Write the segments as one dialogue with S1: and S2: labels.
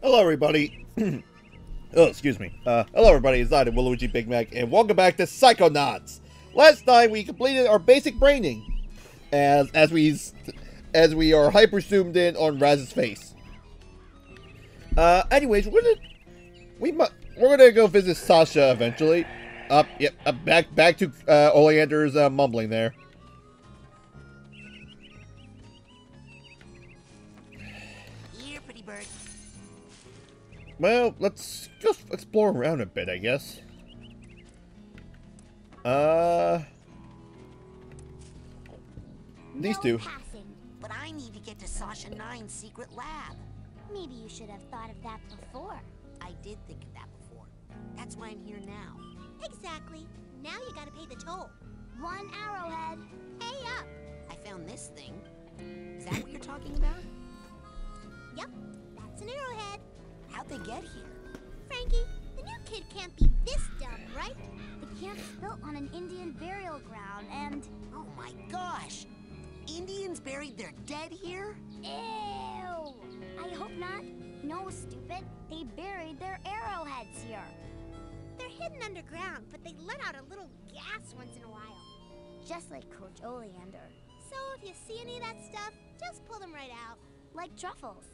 S1: Hello, everybody. oh, excuse me. Uh, hello, everybody. It's I, Willuigi Bigmak, and welcome back to Psychonauts. Last time we completed our basic braining, as as we as we are hyper zoomed in on Raz's face. Uh, anyways, we're gonna we mu- we're gonna go visit Sasha eventually. Up, yep, back back to uh, Oleander's uh, mumbling there. Well, let's just explore around a bit, I guess. Uh, these
S2: no
S1: two.
S2: Passing.
S3: But I need to get to Sasha Nein's secret lab.
S2: Maybe you should have thought of that before.
S3: I did think of that before. That's why I'm here now.
S4: Exactly. Now you gotta pay the toll.
S2: One arrowhead.
S4: Pay up.
S3: I found this thing. Is that what you're talking about?
S4: Yep, that's an arrowhead.
S3: How'd they get here?
S4: Frankie, the new kid can't be this dumb, right?
S2: The camp's built on an Indian burial ground and...
S3: Oh my gosh! Indians buried their dead here?
S2: Ew! I hope not. No, stupid. They buried their arrowheads here.
S4: They're hidden underground, but they let out a little gas once in a while.
S2: Just like Coach Oleander.
S4: So if you see any of that stuff, just pull them right out.
S2: Like truffles.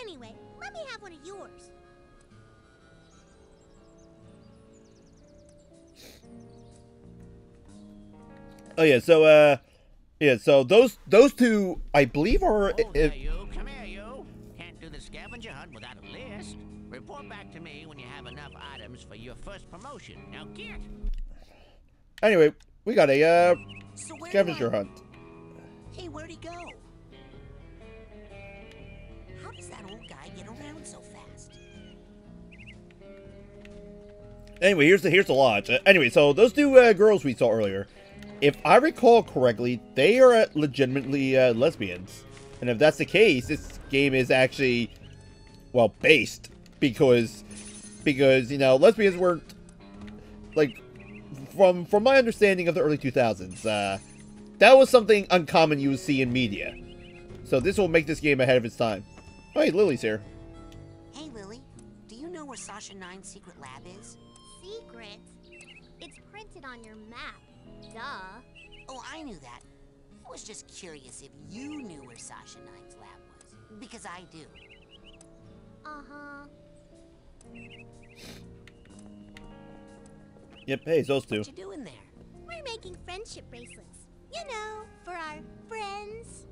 S4: Anyway, let me have one of yours.
S1: Oh yeah, so uh, yeah, so those those two, I believe, are.
S5: Oh,
S1: i-
S5: there you. Come here, you. Can't do the scavenger hunt without a list. Report back to me when you have enough items for your first promotion. Now get.
S1: anyway, we got a uh,
S3: So
S1: scavenger
S3: I-
S1: hunt.
S3: Hey, where'd he go?
S1: Anyway, here's the here's the lodge. Uh, anyway, so those two uh, girls we saw earlier, if I recall correctly, they are uh, legitimately uh, lesbians, and if that's the case, this game is actually, well, based because because you know lesbians weren't like from from my understanding of the early 2000s. Uh, that was something uncommon you would see in media. So this will make this game ahead of its time. Oh, hey, Lili's here.
S3: Hey, Lili. Do you know where Sasha Nein's secret lab is?
S4: Secret? It's printed on your map. Duh.
S3: Oh, I knew that. I was just curious if you knew where Sasha Nein's lab was. Because I do.
S4: Uh-huh.
S1: Yep, hey, those two.
S3: What you doing there?
S4: We're making friendship bracelets. You know, for our friends.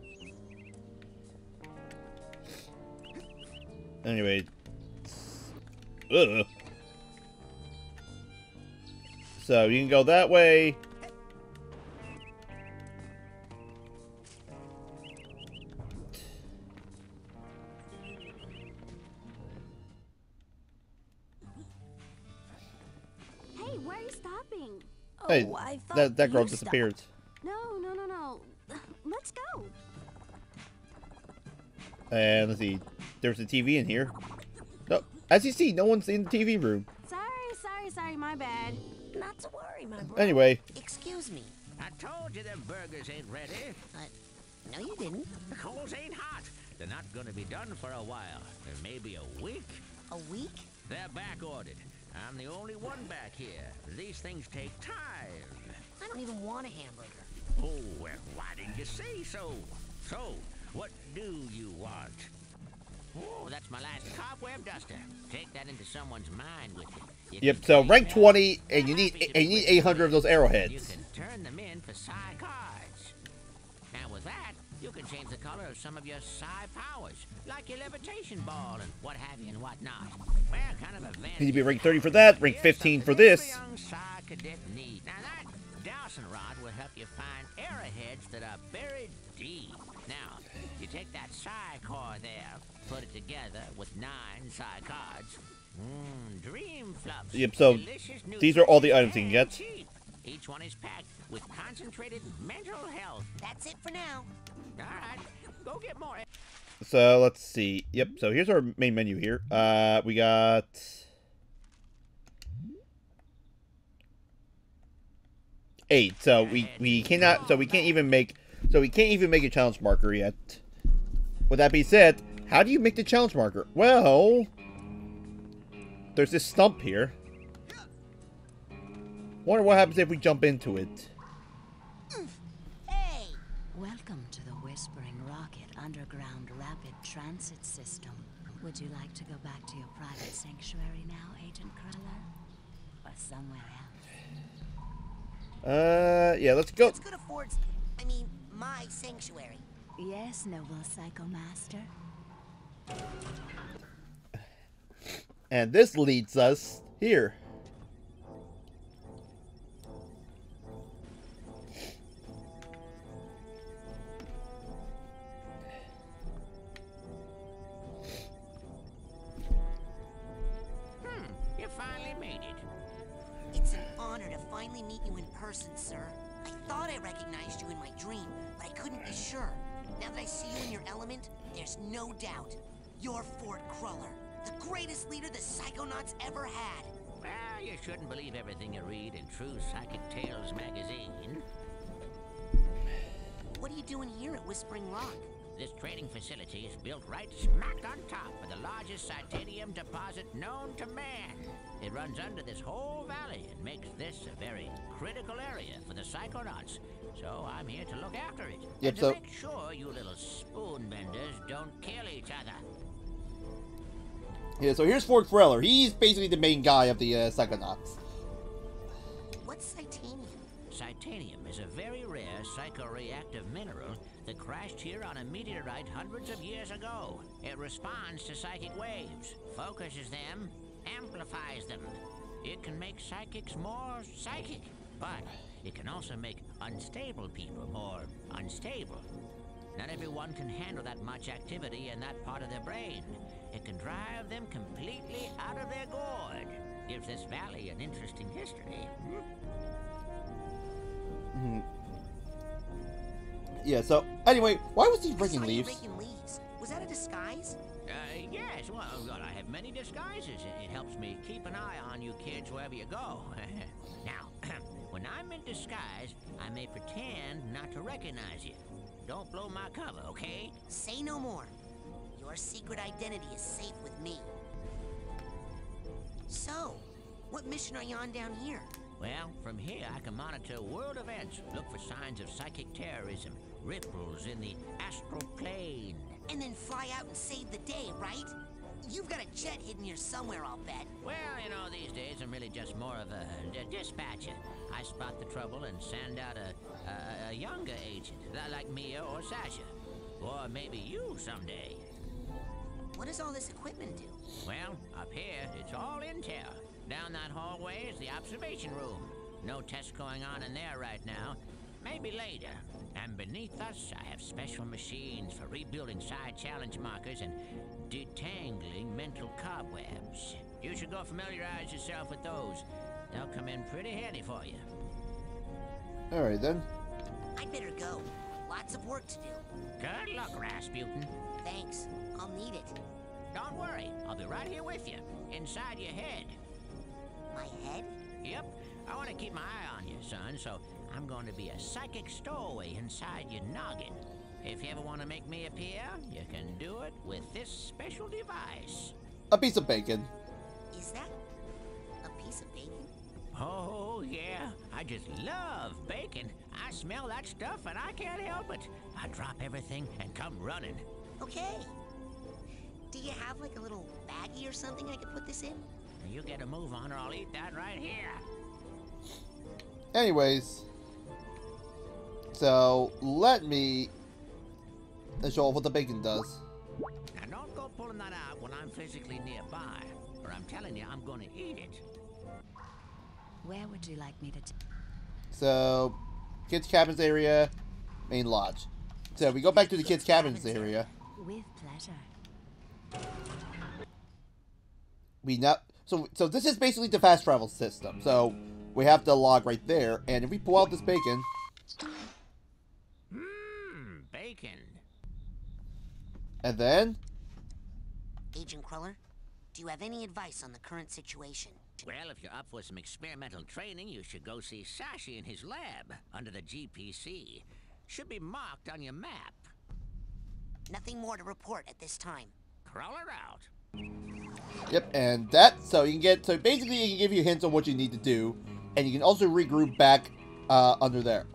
S1: Anyway. Ugh. So you can go that way.
S2: Hey, where are you stopping?
S1: Hey,
S3: oh, I thought
S1: that that girl
S3: you
S1: disappeared.
S2: No, no, no, no. Let's go.
S1: And let's see. There's a TV in here. No, as you see, no one's in the TV room.
S2: My
S3: bro.
S1: Anyway,
S3: Excuse me.
S5: I told you them burgers ain't ready.
S3: Uh, no, you didn't.
S5: The coals ain't hot. They're not gonna be done for a while. Maybe a week.
S3: A week?
S5: They're back ordered. I'm the only one back here. These things take time.
S3: I don't even want a hamburger.
S5: Oh, well, why didn't you say so? So, what do you want? Oh, that's my last cobweb duster. Take that into someone's mind with you.
S1: Yep. So rank 20, and you need and you need 800 of those
S5: You
S1: arrowheads.
S5: can turn them in for psi cards. Now with that, you can change the color of some of your psi powers, like your levitation ball and what have you and what not. Well, kind of a
S1: Can you be rank 30 for that? Rank 15 for this.
S5: Need. Now that dowsing rod will help you find arrowheads that are buried deep. Now, you take that psi core there, put it together with nine psi cards. Mmm, dream fluffs.
S1: Yep, so these are all the items you can get.
S5: cheap. Each one is packed with concentrated mental health.
S3: That's it for now.
S5: All right, go get more.
S1: So let's see. Yep. So here's our main menu here. Uh, we got. Eight. So we we cannot. So we can't even make. So we can't even make a challenge marker yet. With that being said, how do you make the challenge marker? Well, there's this stump here. Wonder what happens if we jump into it.
S3: Hey!
S6: Welcome to the Whispering Rocket Underground Rapid Transit System. Would you like to go back to your private sanctuary now, Agent Cruller? Or somewhere else?
S1: Uh, yeah, let's go.
S3: Let's go to Ford's. I mean, my sanctuary.
S6: Yes, Noble Psycho Master.
S1: And this leads us here.
S5: Hmm, you finally made it.
S3: It's an honor to finally meet you in person, sir. I thought I recognized you in my dream, but I couldn't be sure. Now that I see you in your element, there's no doubt. You're Ford Cruller, the greatest leader the Psychonauts ever had.
S5: Well, you shouldn't believe everything you read in True Psychic Tales magazine.
S3: What are you doing here at Whispering Rock?
S5: This trading facility is built right smack on top of the largest psitanium deposit known to man. It runs under this whole valley and makes this a very critical area for the Psychonauts. So I'm here to look after it.
S1: Yep,
S5: and to
S1: so-
S5: make sure you little spoon benders don't kill each other.
S1: Yeah, so here's Ford Cruller. He's basically the main guy of the uh, Psychonauts.
S3: What's Psitanium?
S5: Psitanium is a very rare psychoreactive mineral that crashed here on a meteorite hundreds of years ago. It responds to psychic waves, focuses them, amplifies them. It can make psychics more psychic, but it can also make unstable people more unstable. Not everyone can handle that much activity in that part of their brain. It can drive them completely out of their gourd. Gives this valley an interesting history. hmm?
S1: Yeah, so anyway, why was he breaking leaves?
S3: raking leaves. Was that a disguise?
S5: Uh, yes, well, well, I have many disguises. It, it helps me keep an eye on you kids wherever you go. now, when I'm in disguise, I may pretend not to recognize you. Don't blow my cover, okay?
S3: Say no more. Your secret identity is safe with me. So, what mission are you on down here?
S5: Well, from here I can monitor world events, look for signs of psychic terrorism, ripples in the astral plane.
S3: And then fly out and save the day, right? You've got a jet hidden here somewhere, I'll bet.
S5: Well, you know, these days I'm really just more of a, a dispatcher. I spot the trouble and send out a, a, a younger agent, like Milla or Sasha. Or maybe you someday.
S3: What does all this equipment do?
S5: Well, up here, it's all intel. Down that hallway is the observation room. No tests going on in there right now. Maybe later. And beneath us, I have special machines for rebuilding psi challenge markers and detangling mental cobwebs. You should go familiarize yourself with those. They'll come in pretty handy for you.
S1: Alright then.
S3: I'd better go. Lots of work to do.
S5: Good luck, Razputin.
S3: Thanks. I'll need it.
S5: Don't worry, I'll be right here with you, inside your head.
S3: My head?
S5: Yep, I want to keep my eye on you, son, so I'm going to be a psychic stowaway inside your noggin. If you ever want to make me appear, you can do it with this special device.
S1: A piece of bacon.
S3: Is that a piece of bacon?
S5: Oh, yeah, I just love bacon. I smell that stuff and I can't help it. I drop everything and come running.
S3: Okay. Do you have like a little baggie or something I could put this in?
S5: You get a move on or I'll eat that right here.
S1: Anyways. So, let me show off what the bacon does.
S5: Now don't go pulling that out when I'm physically nearby, or I'm telling you I'm going to eat it.
S6: Where would you like me to? T-
S1: So, kids' cabins area, main lodge. So we go back to the kids' cabins area.
S6: With pleasure.
S1: We now so so this is basically the fast travel system. So we have the log right there, and if we pull out this bacon,
S5: Mmm, bacon.
S1: and then
S3: Agent Cruller, do you have any advice on the current situation?
S5: Well, if you're up for some experimental training, you should go see Sashi in his lab under the GPC. Should be marked on your map.
S3: Nothing more to report at this time.
S5: Cruller out.
S1: Yep, and that, so you can get, so basically it can give you hints on what you need to do, and you can also regroup back uh, under there.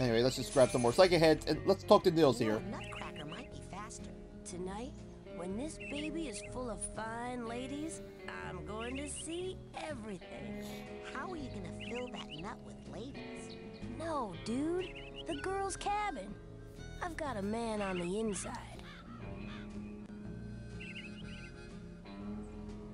S1: Anyway, let's just grab some more psychic heads, and let's talk to Nils here.
S3: Well, Nutcracker might be faster.
S2: Tonight, when this baby is full of fine ladies, I'm going to see everything.
S3: How are you gonna fill that nut with ladies?
S2: No, dude. The girl's cabin. I've got a man on the inside.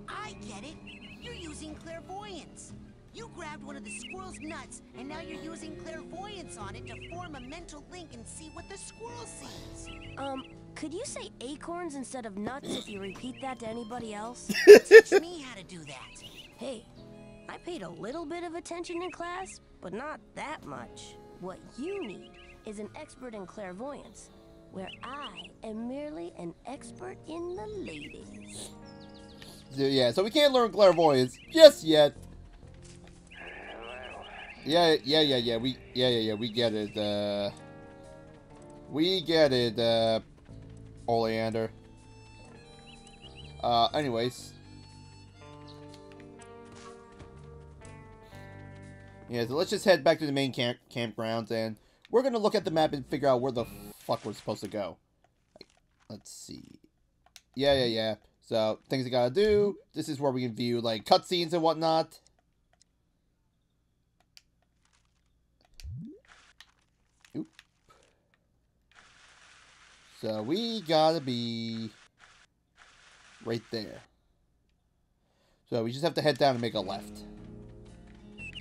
S3: I get it. You're using clairvoyance. You grabbed one of the squirrel's nuts, and now you're using clairvoyance on it to form a mental link and see what the squirrel sees.
S2: Um, could you say acorns instead of nuts if you repeat that to anybody else?
S3: Teach me how to do that.
S2: hey, I paid a little bit of attention in class, but not that much. What you need is an expert in clairvoyance, where I am merely an expert in the ladies.
S1: Yeah, so we can't learn clairvoyance just yet. Yeah, yeah, yeah, yeah. We, yeah, yeah, yeah. We get it. Uh, we get it. Uh, Oleander. Uh, anyways. Yeah, so let's just head back to the main camp campgrounds, and we're gonna look at the map and figure out where the fuck we're supposed to go. Let's see. Yeah, yeah, yeah. So, things I gotta do. This is where we can view, like, cutscenes and whatnot. Oop. So, we gotta be right there. So, we just have to head down and make a left.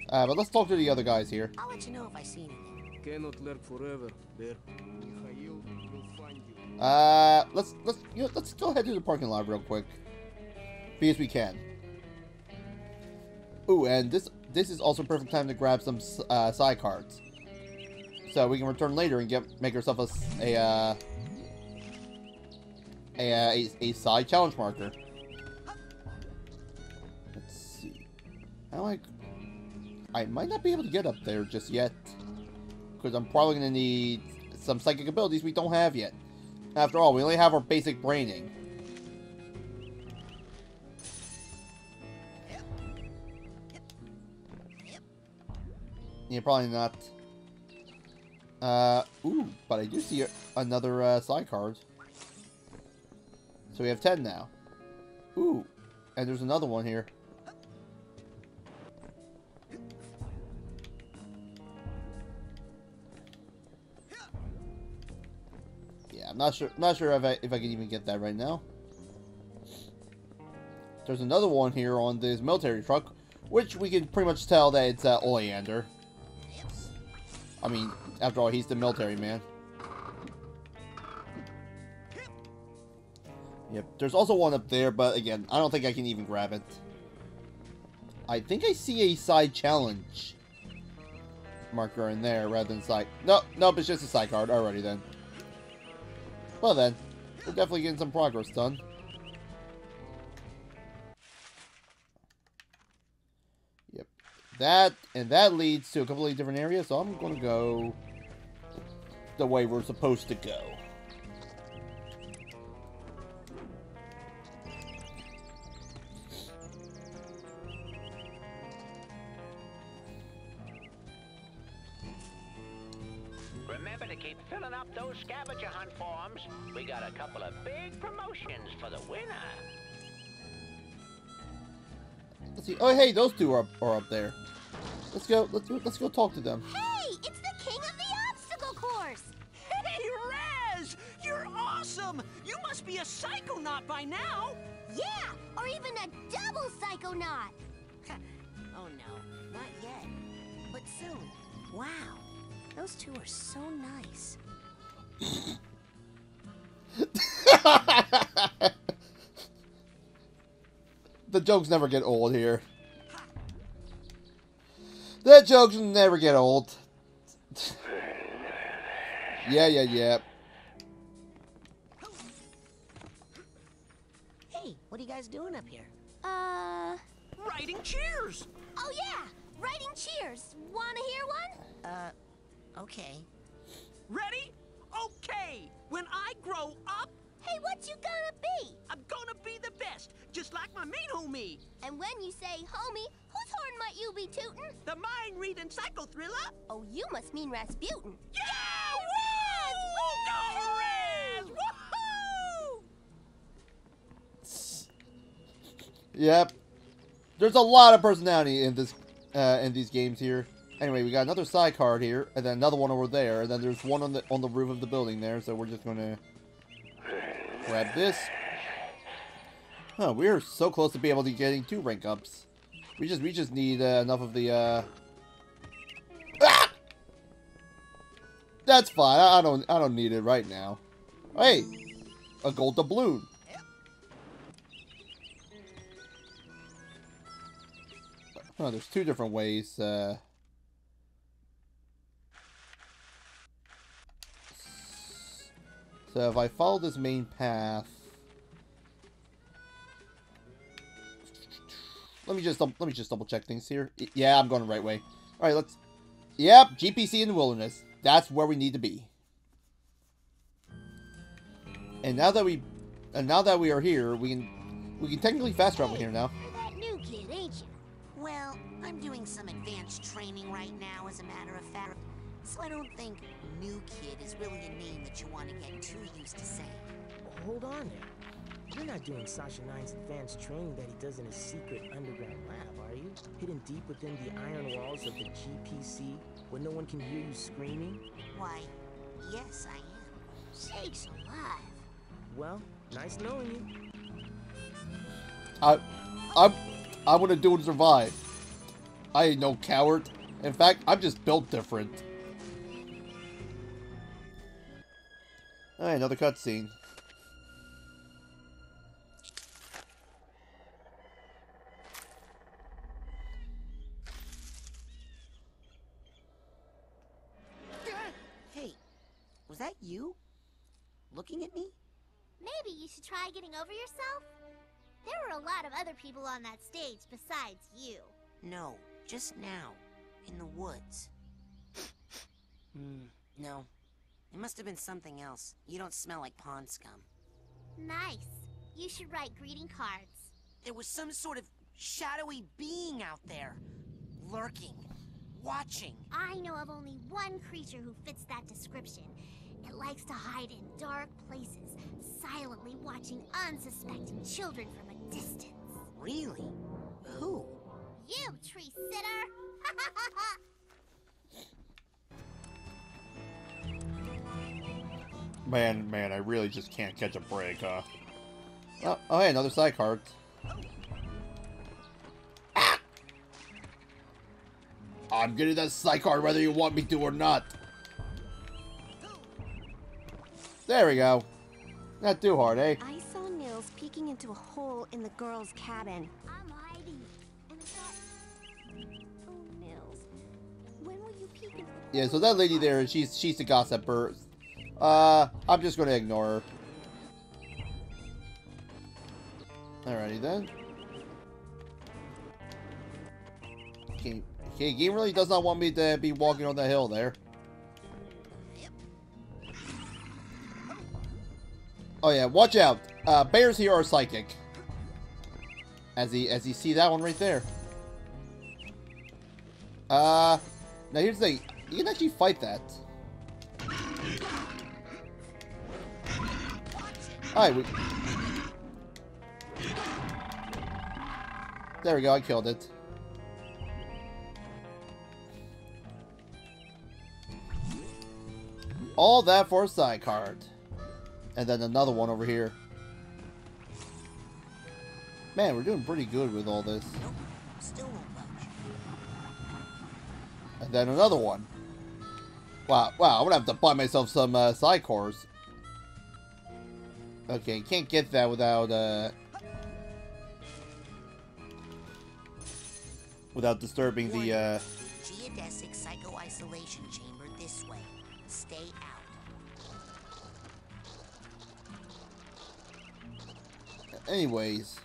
S1: Uh, but let's talk to the other guys here.
S3: I'll let you know if I see anything.
S7: Cannot lurk forever, Bear. Mikhail will find you.
S1: Uh, let's let's you know, let's go ahead to the parking lot real quick, because we can. Ooh, and this this is also perfect time to grab some uh, psi cards, so we can return later and get make ourselves a a uh, a, uh, a a psi challenge marker. Let's see. How I I might not be able to get up there just yet, because I'm probably gonna need some psychic abilities we don't have yet. After all, we only have our basic braining. Yeah, probably not. Uh, ooh, but I do see another uh, psi card. So we have 10 now. Ooh, and there's another one here. I'm not sure. Not sure if I if I can even get that right now. There's another one here on this military truck, which we can pretty much tell that it's uh, Oleander. I mean, after all, he's the military man. Yep. There's also one up there, but again, I don't think I can even grab it. I think I see a psi challenge marker in there rather than side. No, nope, it's just a psi card. Alrighty then. Well then, we're definitely getting some progress done. Yep. That, and that leads to a completely different area, so I'm gonna go the way we're supposed to go.
S5: Couple of big promotions for the winner.
S1: Let's see. Oh, hey, those two are, are up there. Let's go. Let's let's go talk to them.
S4: Hey, it's the king of the obstacle course!
S8: Hey, Raz! You're awesome! You must be a psychonaut by now!
S4: Yeah, or even a double psychonaut!
S3: Oh no, not yet. But soon. Wow, those two are so nice.
S1: the jokes never get old here. The jokes never get old. yeah, yeah, yeah.
S3: Hey, what are you guys doing up here?
S4: Uh,
S8: Writing cheers!
S4: oh yeah, writing cheers. Wanna hear one?
S3: Uh, okay.
S8: Ready? Okay! When I grow up,
S4: Hey, what you gonna be?
S8: I'm gonna be the best! Just like my mean homie.
S2: And when you say homie, whose horn might you be tootin'?
S8: The mind-reading psycho thriller.
S2: Oh, you must mean Razputin.
S8: Yeah! Woo! Go Reds! Woohoo!
S1: Yep. There's a lot of personality in this uh, in these games here. Anyway, we got another psi card here, and then another one over there, and then there's one on the on the roof of the building there. So we're just gonna grab this. Huh, we are so close to be able to getting two rank ups. We just we just need uh, enough of the. Uh... Ah! That's fine. I, don't I don't need it right now. Hey, a gold doubloon. Oh, there's two different ways. Uh, so if I follow this main path, let me just let me just double check things here. Yeah, I'm going the right way. All right, let's. Yep, GPC in the wilderness. That's where we need to be. And now that we, and now that we are here, we can, we can technically fast travel here now.
S2: New kid, ain't you?
S3: Well, I'm doing some advanced training right now, as a matter of fact. So I don't think new kid is really a name that you want to get too used to saying.
S9: Hold on there. You're not doing Sasha Nein's advanced training that he does in his secret underground lab, are you? Hidden deep within the iron walls of the GPC, where no one can hear you screaming?
S3: Why, yes, I am.
S2: Sakes alive.
S9: Well, nice knowing you.
S1: I, I'm, I'm gonna do and survive. I ain't no coward. In fact, I'm just built different. Alright, another cutscene.
S3: Hey, was that you? Looking at me?
S4: Maybe you should try getting over yourself? There were a lot of other people on that stage besides you.
S3: No, just now. In the woods. Hmm, no. It must have been something else. You don't smell like pond scum.
S4: Nice. You should write greeting cards.
S3: There was some sort of shadowy being out there. Lurking. Watching.
S4: I know of only one creature who fits that description. It likes to hide in dark places, silently watching unsuspecting children from a distance.
S3: Really? Who?
S4: You, tree sitter!
S1: Man, man, I really just can't catch a break, huh? Oh, oh hey, another psi card. Ah! I'm getting that psi card whether you want me to or not. There we go. Not too hard, eh?
S10: I saw Nils peeking into a hole in the girl's cabin.
S4: I'm hiding. And I thought,
S10: Oh, Nils. When will you peek into
S1: Yeah, so that lady there, she's she's the gossiper. Uh, I'm just gonna ignore her. Alrighty then. Okay, okay, game really does not want me to be walking on the hill there. Oh yeah, watch out. Uh, bears here are psychic. As he as you see that one right there. Uh, now here's the thing. You can actually fight that. Alright, we... There we go, I killed it. All that for a psi card. And then another one over here. Man, we're doing pretty good with all this.
S3: Nope. Still won't budge.
S1: And then another one. Wow, wow, I'm gonna have to buy myself some uh, psi cores. Okay, can't get that without, uh... Without disturbing the, uh...
S3: Geodesic psycho-isolation chamber this way. Stay out.
S1: Anyways.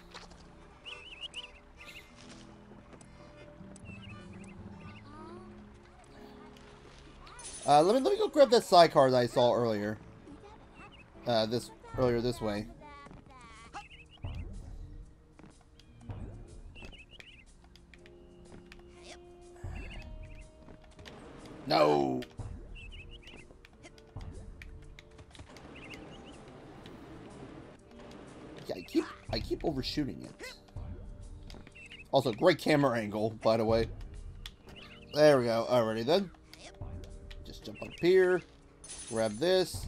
S1: Uh, let me let me go grab that psi card that I saw earlier. Uh, this earlier this way. No! Yeah, I keep I keep overshooting it. Also, great camera angle, by the way. There we go. Alrighty then. Just jump up here. Grab this.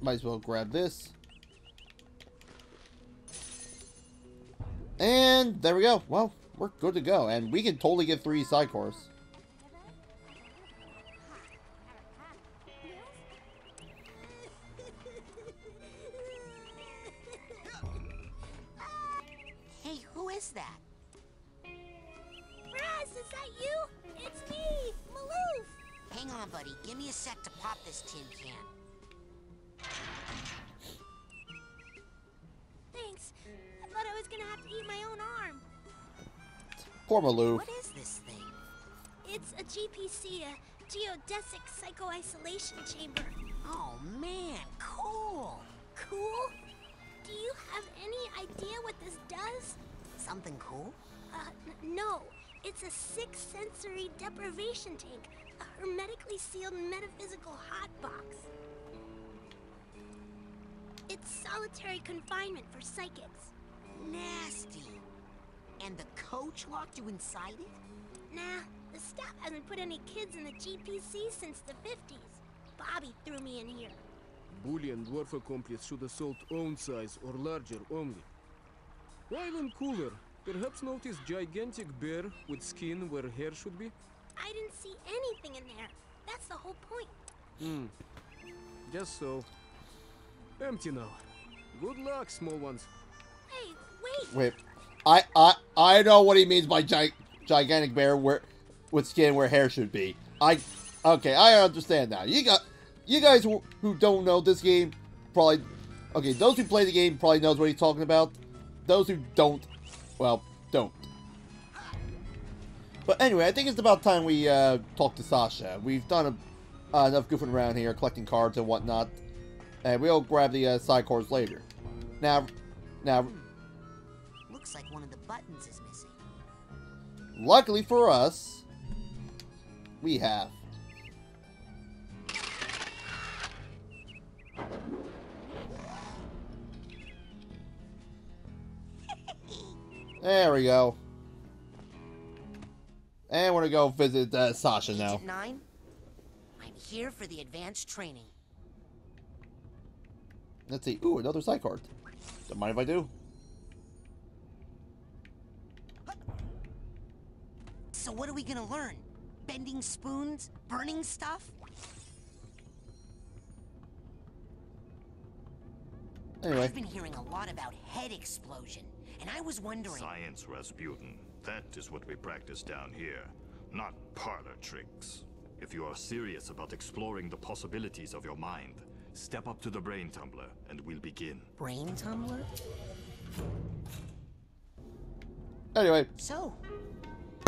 S1: Might as well grab this. And there we go. Well, we're good to go. And we can totally get three sidecars.
S3: Hey, Something cool?
S4: Uh, no. It's a six-sensory deprivation tank, a hermetically sealed metaphysical hotbox. It's solitary confinement for psychics.
S3: Nasty. And the coach locked you inside it?
S4: Nah, the staff hasn't put any kids in the GPC since the 50s. Bobby threw me in here.
S7: Bully and dwarf accomplice should assault own size or larger only. While in cooler, perhaps notice gigantic bear with skin where hair should be?
S4: I didn't see anything in there. That's the whole point.
S7: Hmm. Just so. Empty now. Good luck, small ones.
S4: Hey, wait!
S1: Wait. I I I know what he means by gi gigantic bear where with skin where hair should be. I okay, I understand now. You got you guys who, who don't know this game probably okay. Those who play the game probably knows what he's talking about. Those who don't, well, don't. But anyway, I think it's about time we uh, talk to Sasha. We've done a, uh, enough goofing around here, collecting cards and whatnot, and we'll grab the uh, psi cores later. Now, now,
S3: Looks like one of the buttons is missing.
S1: luckily for us, we have. There we go. And we're gonna go visit uh, Sasha now.
S3: Agent 9? I'm here for the advanced training.
S1: Let's see. Ooh, another psi card. Don't mind if I do.
S3: So what are we gonna learn? Bending spoons? Burning stuff?
S1: Anyway,
S3: I've been hearing a lot about head explosion, and I was wondering...
S11: Science, Razputin. That is what we practice down here, not parlor tricks. If you are serious about exploring the possibilities of your mind, step up to the brain tumbler and we'll begin.
S3: Brain tumbler?
S1: anyway,
S3: So,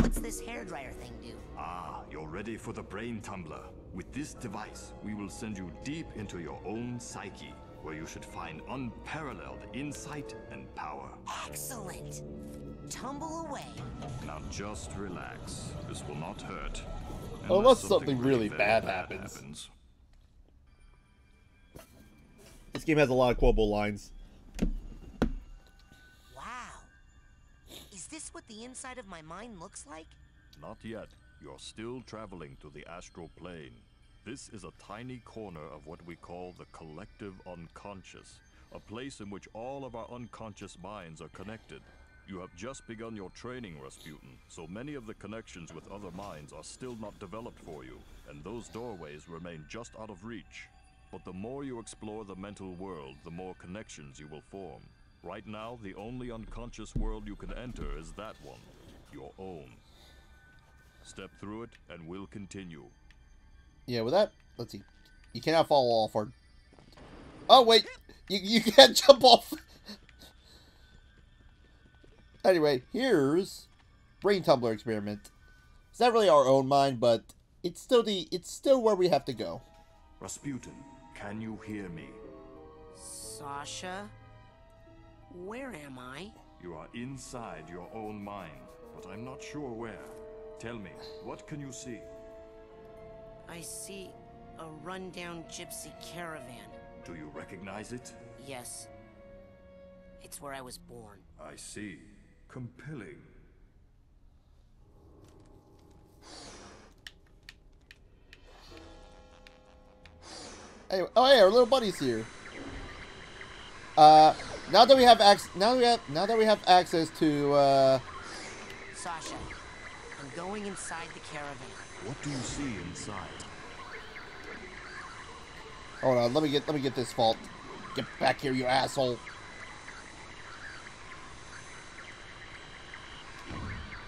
S3: what's this hairdryer thing do?
S11: Ah, you're ready for the brain tumbler. With this device, we will send you deep into your own psyche, where you should find unparalleled insight and power.
S3: Excellent! Tumble away.
S11: Now just relax. This will not hurt.
S1: Unless something really
S11: very
S1: bad happens.
S11: happens.
S1: this game has a lot of quotable lines.
S3: Wow. Is this what the inside of my mind looks like?
S11: Not yet. You're still traveling to the astral plane. This is a tiny corner of what we call the collective unconscious, a place in which all of our unconscious minds are connected. You have just begun your training, Razputin, so many of the connections with other minds are still not developed for you, and those doorways remain just out of reach. But the more you explore the mental world, the more connections you will form. Right now, the only unconscious world you can enter is that one, your own. Step through it, and we'll continue.
S1: Yeah, with that, let's see. You cannot fall off or. Oh wait, you you can't jump off. anyway, here's brain tumbler experiment. It's not really our own mind, but it's still the it's still where we have to go.
S11: Razputin, can you hear me?
S3: Sasha? Where am I?
S11: You are inside your own mind, but I'm not sure where. Tell me, what can you see?
S3: I see a rundown gypsy caravan.
S11: Do you recognize it?
S3: Yes. It's where I was born.
S11: I see. Compelling.
S1: Anyway, oh hey, our little buddy's here. Uh, now that we have access, now that we have now that we have access to uh,
S3: Sasha, I'm going inside the caravan.
S11: What do you see inside?
S1: hold on, let me get let me get this fault. Get back here, you asshole.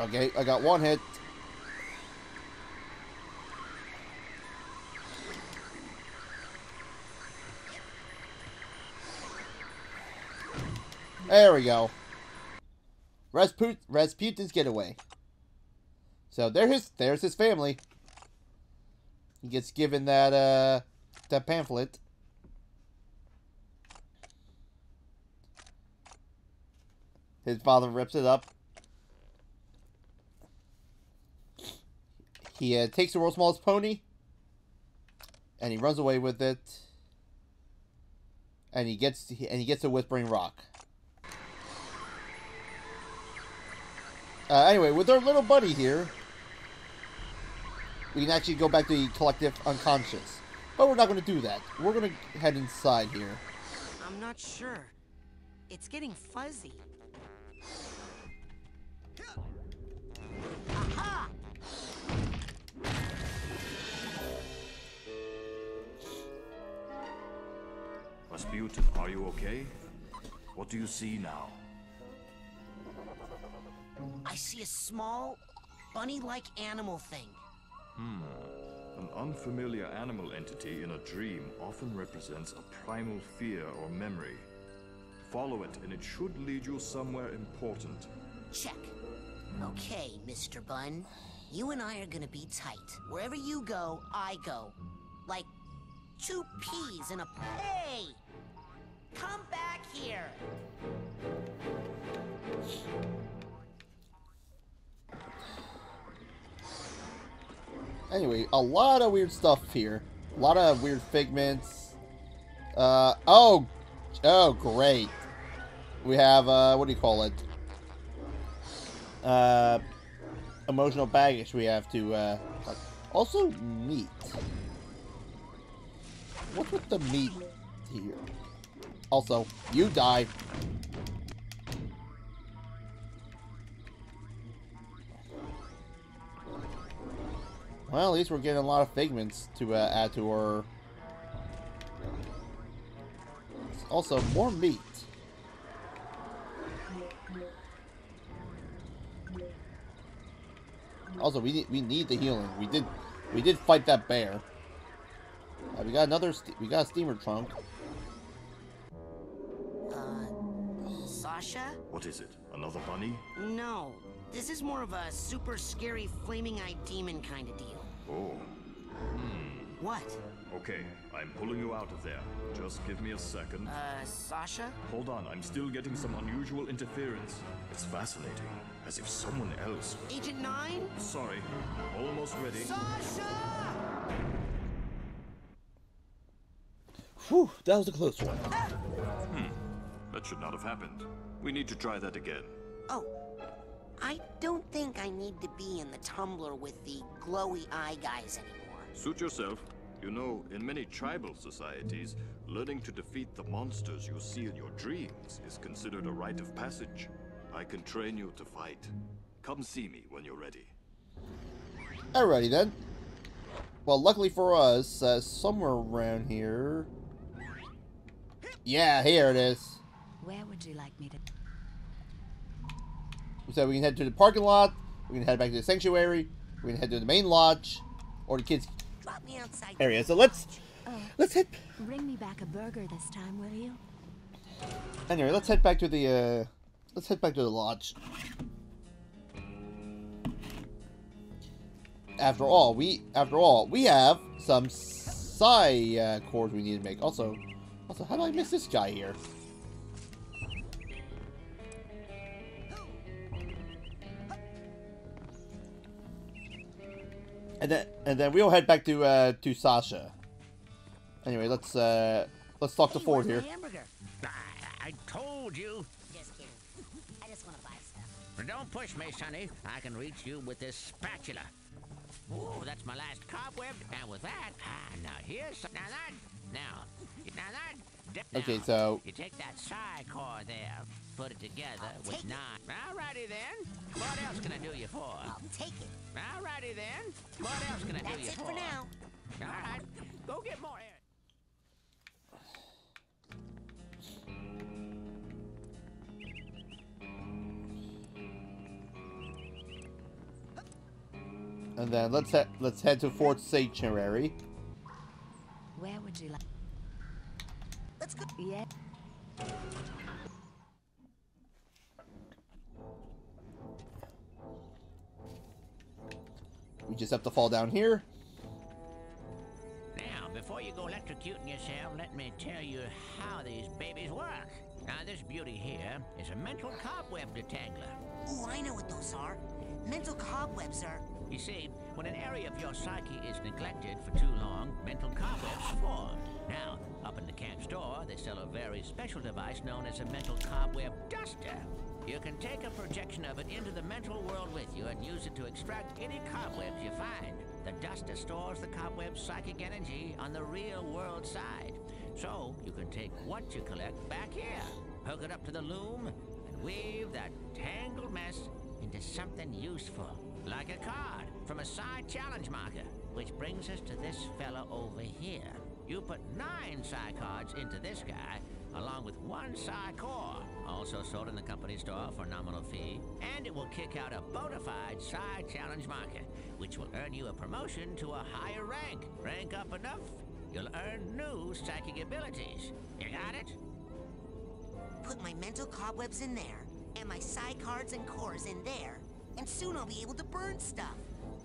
S1: Okay, I got one hit. There we go. Rasput Razputin's getaway. So there his there's his family. He gets given that uh that pamphlet. His father rips it up. He uh, takes the world's smallest pony, and he runs away with it. And he gets and he gets a whispering rock. Uh, anyway, with our little buddy here, we can actually go back to the collective unconscious. But we're not going to do that. We're going to head inside here.
S3: I'm not sure. It's getting fuzzy. Aha!
S11: Razputin, are you okay? What do you see now?
S3: I see a small, bunny-like animal thing.
S11: Hmm. An unfamiliar animal entity in a dream often represents a primal fear or memory. Follow it, and it should lead you somewhere important.
S3: Check. Okay, Mr. Bun. You and I are gonna be tight. Wherever you go, I go. Like two peas in a... Hey! Come back here!
S1: Anyway, a lot of weird stuff here. A lot of weird figments. Uh, oh, oh, great. We have, uh, what do you call it? Uh, emotional baggage we have to, uh, also meat. What's with the meat here? Also, you die. Well, at least we're getting a lot of figments to uh, add to our... Also, more meat. Also, we need we need the healing. We did we did fight that bear. Uh, we got another we got a steamer trunk.
S3: Uh, Sasha?
S11: What is it? Another bunny?
S3: No. This is more of a super scary flaming eye demon kind of deal.
S11: Oh. Hmm.
S3: What?
S11: Okay, I'm pulling you out of there. Just give me a second.
S3: Uh, Sasha?
S11: Hold on, I'm still getting some unusual interference. It's fascinating, as if someone else.
S3: Agent 9?
S11: Sorry, almost ready.
S3: Sasha!
S1: Whew, that was a close one.
S11: Hmm. That should not have happened. We need to try that again.
S3: Oh, I don't think I need to be in the tumbler with the glowy eye guys anymore.
S11: Suit yourself. You know, in many tribal societies, learning to defeat the monsters you see in your dreams is considered a rite of passage. I can train you to fight. Come see me when you're ready.
S1: Alrighty then. Well, luckily for us, uh, somewhere around here. Yeah, here it is.
S6: Where would you like me to?
S1: So we can head to the parking lot. We can head back to the sanctuary. We can head to the main lodge, or the kids'
S3: Drop me outside.
S1: area. So let's
S6: Oh,
S1: let's head.
S6: bring me back a burger this time, will you?
S1: Anyway, let's head back to the uh, let's head back to the lodge. After all, we after all we have some psi uh, cores we need to make. Also, also, how do I miss this guy here? And then and then we'll head back to uh to Sasha. Anyway, let's uh let's talk to
S3: Hey,
S1: Ford here.
S5: I, I told you.
S3: Just kidding. I just want to buy stuff.
S5: Don't push me, Sonny. I can reach you with this spatula. Ooh, that's my last cobweb. And with that, ah, now here's some, now that, now, now that. now,
S1: Okay, so
S5: you take that psi core there, put it together with
S3: take it.
S5: nine. Alrighty then. What else can I do you for?
S3: I'll take it.
S5: Alrighty then. What else can I do
S3: That's it
S5: for?
S3: for now.
S5: All right, go get more air.
S1: and then let's head let's head to Fort Sanctuary.
S6: Where would you like?
S3: Let's go.
S6: Yeah.
S1: We just have to fall down here.
S5: Now, before you go electrocuting yourself, let me tell you how these babies work. Now, this beauty here is a mental cobweb detangler.
S3: Oh, I know what those are. Mental cobwebs are.
S5: You see, when an area of your psyche is neglected for too long, mental cobwebs form. Now, up in the camp store, they sell a very special device known as a mental cobweb duster. You can take a projection of it into the mental world with you and use it to extract any cobwebs you find. The duster stores the cobweb's psychic energy on the real world side. So, you can take what you collect back here, hook it up to the loom, and weave that tangled mess into something useful. Like a card from a psi challenge marker. Which brings us to this fella over here. You put nine psi cards into this guy, along with one psi core, also sold in the company store for a nominal fee, and it will kick out a bona fide psi challenge marker, which will earn you a promotion to a higher rank. Rank up enough, you'll earn new psychic abilities. You got it?
S3: Put my mental cobwebs in there, and my psi cards and cores in there, and soon I'll be able to burn stuff.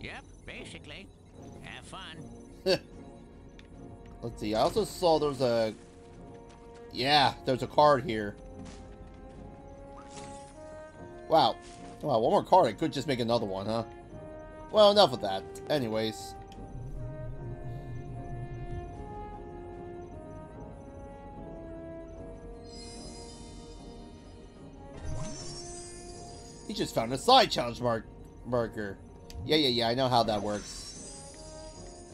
S5: Yep, basically. Have fun.
S1: Let's see. I also saw there was a. Yeah, there's a card here. Wow. Wow, one more card. I could just make another one, huh? Well, enough of that. Anyways. He just found a psi challenge mark marker. Yeah, yeah, yeah. I know how that works.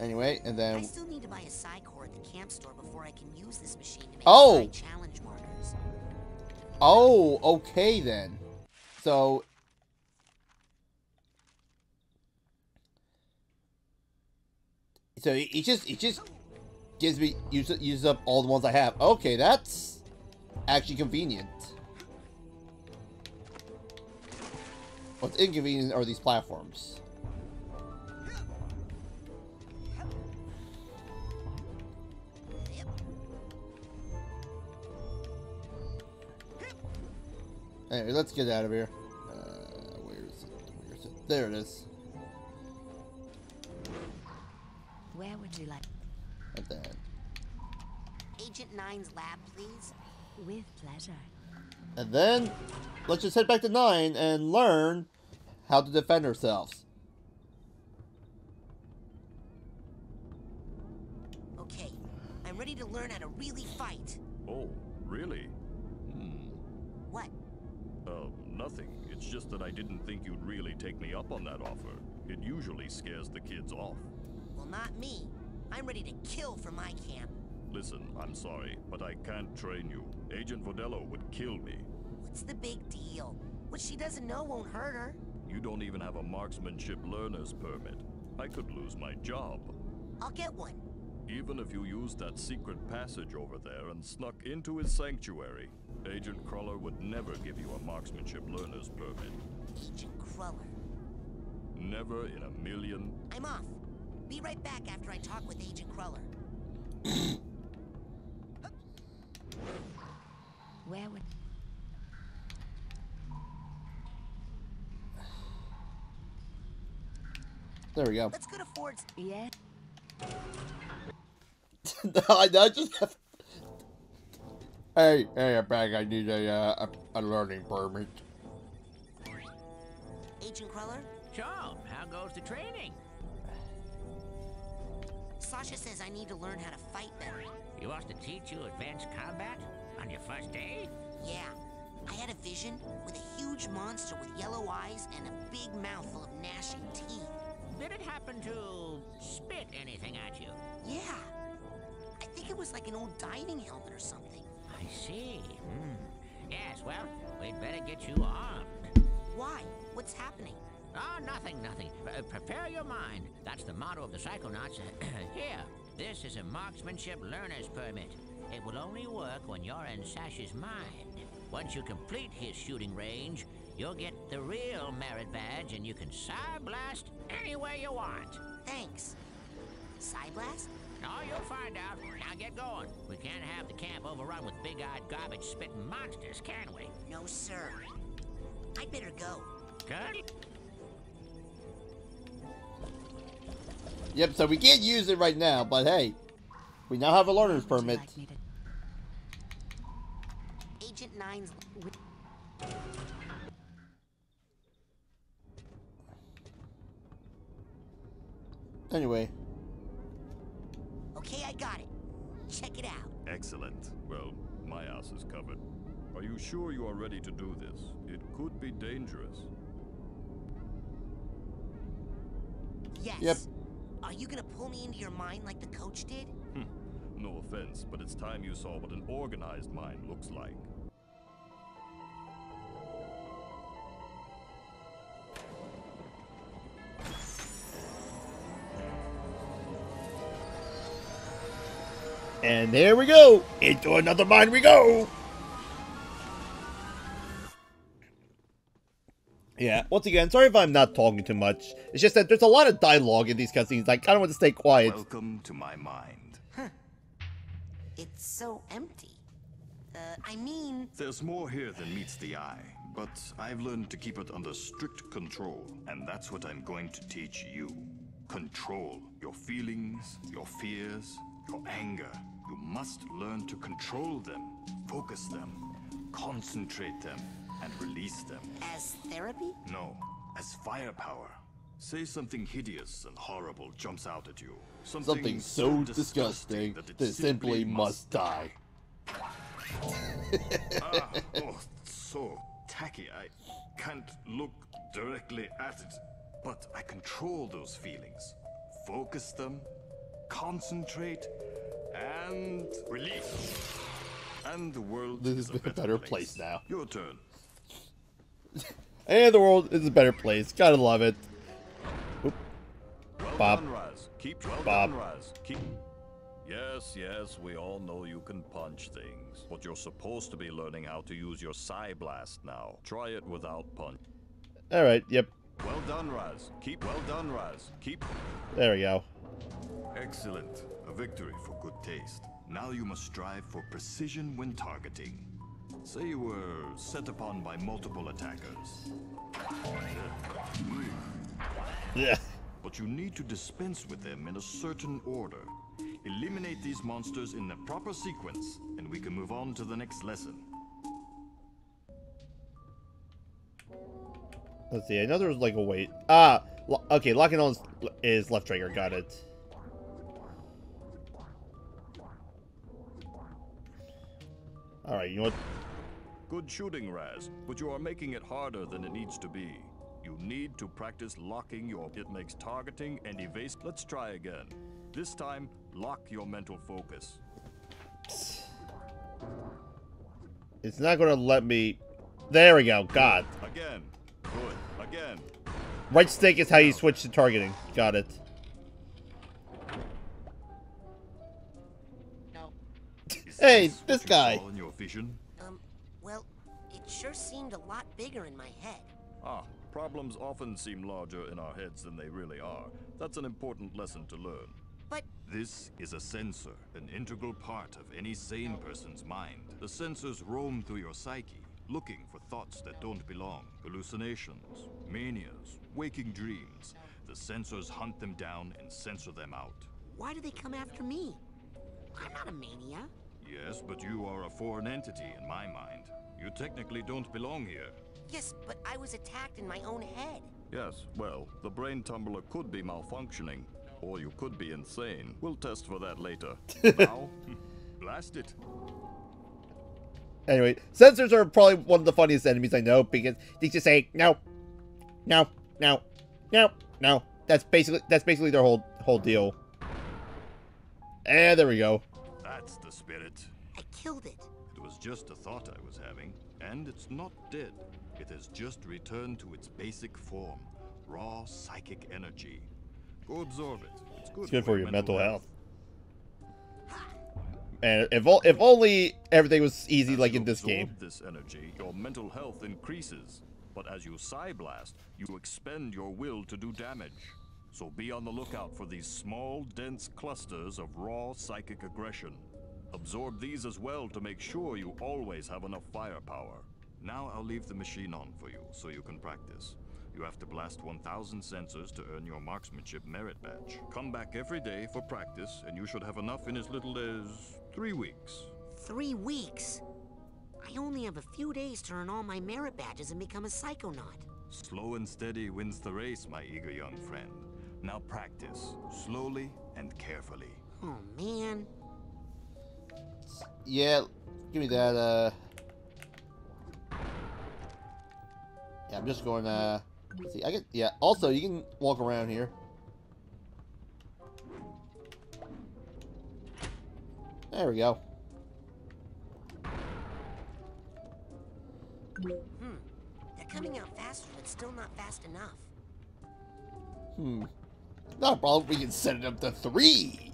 S1: Anyway, and
S3: I
S1: then
S3: still need to buy a the camp store before I can use this machine to make
S1: Oh!
S3: challenge markers.
S1: Oh, okay then. So So it it just it just gives me use use up all the ones I have. Okay, that's actually convenient. What's inconvenient are these platforms. Anyway, let's get out of here. Uh, where is it? Where is it? There it is.
S6: Where would you like?
S1: Right there.
S3: Agent Nein's lab, please.
S6: With pleasure.
S1: And then, let's just head back to Nein and learn how to defend ourselves.
S3: Okay, I'm ready to learn how to really fight.
S11: Oh, really?
S3: What?
S11: Uh, nothing. It's just that I didn't think you'd really take me up on that offer. It usually scares the kids off.
S3: Well, not me. I'm ready to kill for my camp.
S11: Listen, I'm sorry, but I can't train you. Agent Vodello would kill me.
S3: What's the big deal? What she doesn't know won't hurt her.
S11: You don't even have a marksmanship learner's permit. I could lose my job.
S3: I'll get one.
S11: Even if you used that secret passage over there and snuck into his sanctuary, Agent Cruller would never give you a marksmanship learner's permit.
S3: Agent Cruller.
S11: Never in a million.
S3: I'm off. Be right back after I talk with Agent Cruller.
S6: Where would?
S1: There we go.
S3: Let's go to Ford's.
S6: Yeah.
S1: I I just have... Hey, hey, I'm back. I need a, uh, a, a learning permit.
S3: Agent Cruller?
S5: Sure, how goes the training?
S3: Sasha says I need to learn how to fight better.
S5: He wants to teach you advanced combat on your first day?
S3: Yeah. I had a vision with a huge monster with yellow eyes and a big mouth full of gnashing teeth.
S5: Did it happen to spit anything at you?
S3: Yeah. I think it was like an old diving helmet or something.
S5: I see. Hmm. Yes, well, we'd better get you armed.
S3: Why? What's happening?
S5: Oh, nothing, nothing. Uh, prepare your mind. That's the motto of the Psychonauts. Here, this is a marksmanship learner's permit. It will only work when you're in Sash's mind. Once you complete his shooting range, you'll get the real merit badge and you can Psi Blast anywhere you want.
S3: Thanks. Psyblast?
S5: Oh, you'll find out. Now get going. We can't have the camp overrun with big-eyed garbage-spitting monsters, can we?
S3: No, sir. I'd better go.
S5: Good.
S1: Yep, so we can't use it right now, but hey, we now have a learner's permit.
S6: like to
S3: Agent Nein's.
S1: Anyway,
S3: Okay, I got it. Check it out.
S11: Excellent. Well, my ass is covered. Are you sure you are ready to do this? It could be dangerous.
S3: Yes.
S1: Yep.
S3: Are you gonna pull me into your mind like the coach did? Hmm.
S11: No offense, but it's time you saw what an organized mind looks like.
S1: And there we go! Into another mine we go! Yeah, once again, sorry if I'm not talking too much. It's just that there's a lot of dialogue in these cutscenes. I kind of want to stay quiet.
S11: Welcome to my mind.
S3: It's so empty. Uh, I mean,
S11: There's more here than meets the eye, but I've learned to keep it under strict control, and that's what I'm going to teach you. Control your feelings, your fears, your anger. You must learn to control them, focus them, concentrate them, and release them.
S3: as therapy?
S11: No, as firepower. Say something hideous and horrible jumps out at you. Something,
S1: Something so disgusting
S11: that it
S1: that simply must die.
S11: ah, oh, so tacky. I can't look directly at it, but I control those feelings, focus them, concentrate, and release. And the world
S1: This
S11: is
S1: is a better place now.
S11: Your turn.
S1: And the world is a better place. Gotta love it. Oop.
S11: Well
S1: Bob.
S11: done, Raz. Keep well
S1: Bob.
S11: done, Raz. Keep. Yes, yes, we all know you can punch things, but you're supposed to be learning how to use your Psi Blast now. Try it without punch.
S1: Alright, yep.
S11: Well done, Raz. Keep well done, Raz. Keep.
S1: There we go.
S11: Excellent. Victory for good taste. Now you must strive for precision when targeting. Say you were set upon by multiple attackers.
S1: Yeah.
S11: But you need to dispense with them in a certain order. Eliminate these monsters in the proper sequence, and we can move on to the next lesson.
S1: Let's see. another know like a wait. Ah, okay. Locking on is left trigger. Got it. All right. You know what?
S11: Good shooting, Raz, but you are making it harder than it needs to be. You need to practice locking your. It makes targeting and evasive. Let's try again. This time, lock your mental focus.
S1: It's not gonna let me. There we go. God.
S11: Again. Good. Again.
S1: Right stick is how you switch to targeting. Got it. Hey, this guy.
S11: in your vision?
S3: Um, well, it sure seemed a lot bigger in my head.
S11: Ah, problems often seem larger in our heads than they really are. That's an important lesson to learn.
S3: But
S11: This is a censor, an integral part of any sane person's mind. The censors roam through your psyche, looking for thoughts that don't belong, hallucinations, manias, waking dreams. The censors hunt them down and censor them out.
S3: why do they come after me? I'm not a mania.
S11: Yes, but you are a foreign entity in my mind. You technically don't belong here.
S3: Yes, but I was attacked in my own head.
S11: Yes, well, the brain tumbler could be malfunctioning, Or you could be insane. We'll test for that later. now, blast it.
S1: Anyway, censors are probably one of the funniest enemies I know because they just say no, no, no, no, no. That's basically that's basically their whole whole deal. And there we go.
S11: That's the spirit.
S3: I killed it.
S11: It was just a thought I was having, and it's not dead. It has just returned to its basic form, raw psychic energy. Go absorb it. It's good,
S1: It's good for your mental health. And if if only everything was easy
S11: As
S1: like in this
S11: absorb
S1: game.
S11: this energy, your mental health increases. But as you psi blast, you expend your will to do damage. So be on the lookout for these small, dense clusters of raw psychic aggression. Absorb these as well to make sure you always have enough firepower. Now I'll leave the machine on for you so you can practice. You have to blast 1,000 censors to earn your marksmanship merit badge. Come back every day for practice, and you should have enough in as little as three weeks.
S3: Three weeks? I only have a few days to earn all my merit badges and become a psychonaut.
S11: Slow and steady wins the race, my eager young friend. Now practice, slowly and carefully.
S3: Oh, man.
S1: Yeah, give me that. Uh, yeah, I'm just going. Uh, see, I get... Yeah. Also, you can walk around here. There we go.
S3: Hmm. They're coming out faster, but still not fast enough.
S1: Hmm. Not a problem. We can set it up to three.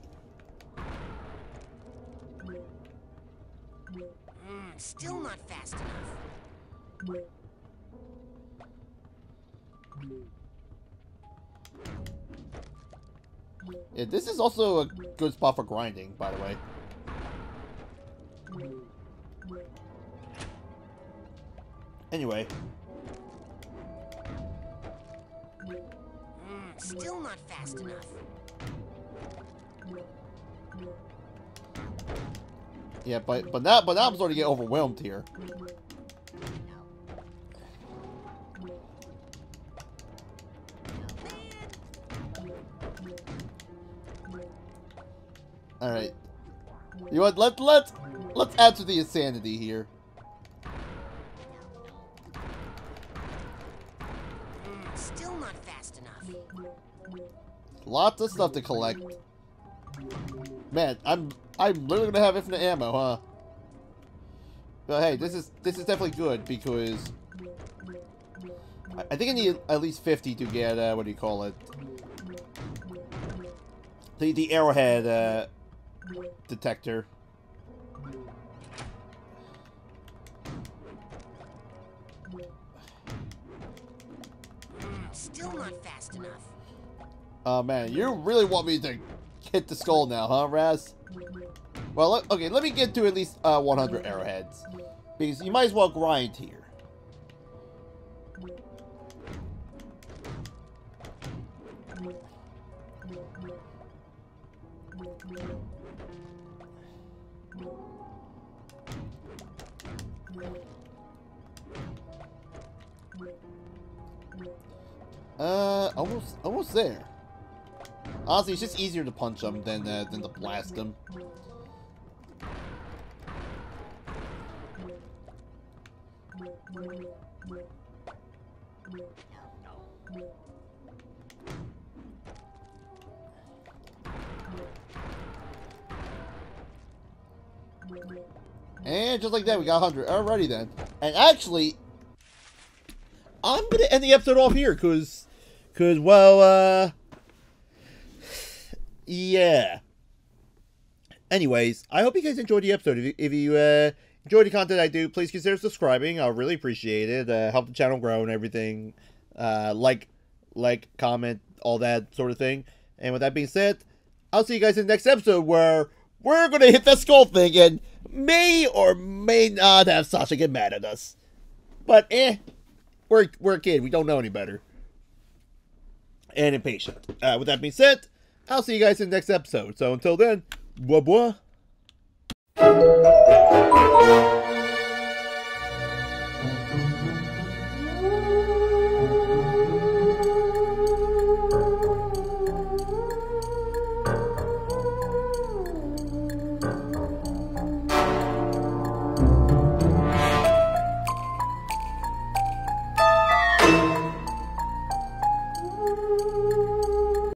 S3: Hmm. Still not fast enough.
S1: Yeah, this is also a good spot for grinding, by the way. Anyway.
S3: Still not fast enough.
S1: yeah, but but now but now I'm starting to get overwhelmed here. All right. You know what? Let let let's add to the insanity here. Lots of stuff to collect. Man, I'm I'm literally gonna have infinite ammo, huh? But hey, this is this is definitely good because I, I think I need at least 50 to get uh, what do you call it? The the arrowhead uh, detector. Oh man, you really want me to hit the skull now, huh, Raz? Well, okay, let me get to at least uh, 100 arrowheads. Because you might as well grind here. Uh, almost, almost there. Honestly, it's just easier to punch them than uh, than to blast them. And just like that, we got 100. Alrighty then. And actually, I'm gonna end the episode off here, cause, cause well, uh, yeah. Anyways, I hope you guys enjoyed the episode. If you, if you uh, enjoyed the content I do, please consider subscribing. I'll really appreciate it. Uh, help the channel grow and everything. Uh, like, like, comment, all that sort of thing. And with that being said, I'll see you guys in the next episode where we're gonna hit that skull thing and may or may not have Sasha get mad at us. But eh, we're we're a kid. We don't know any better. And impatient. Uh, with that being said, I'll see you guys in the next episode. So until then, blah blah.